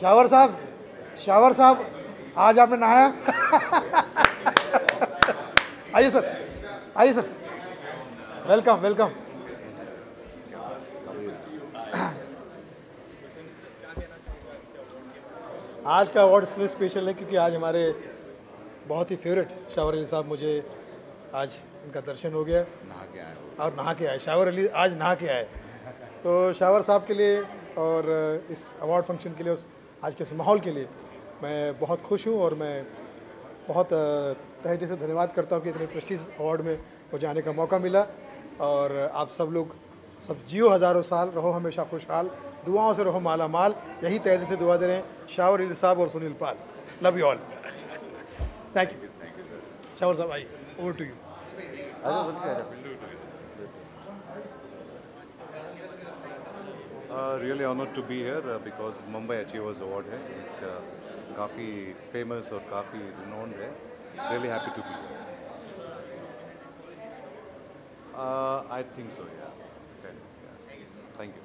Shower साहब shower साहब आज आपने नहाया? आइए सर आइए सर। वेलकम वेलकम आज का अवार्ड इसलिए स्पेशल है क्योंकि आज हमारे बहुत ही फेवरेट शावर अली साहब मुझे आज इनका दर्शन हो गया। नहा के आए और नहा के आए शावर अली आज नहा के आए। तो शावर साहब के लिए और इस अवार्ड फ़ंक्शन के लिए, उस, आज के इस माहौल के लिए मैं बहुत खुश हूँ और मैं बहुत तहे दिल से धन्यवाद करता हूँ कि इतने प्रेस्टीज अवार्ड में मुझे जाने का मौका मिला। और आप सब लोग सब जियो हज़ारों साल रहो, हमेशा खुशहाल, दुआओं से रहो माला माल यही तहे दिल से दुआ दे रहे हैं शावर साहब और Sunil Pal. Love you all thank you Shawar Sahab आइए over to you Uh, really honored to be here uh, because Mumbai Achievers Award है एक uh, काफ़ी फेमस और काफ़ी रिनोन्ड है really happy to be I think so yeah thank you thank you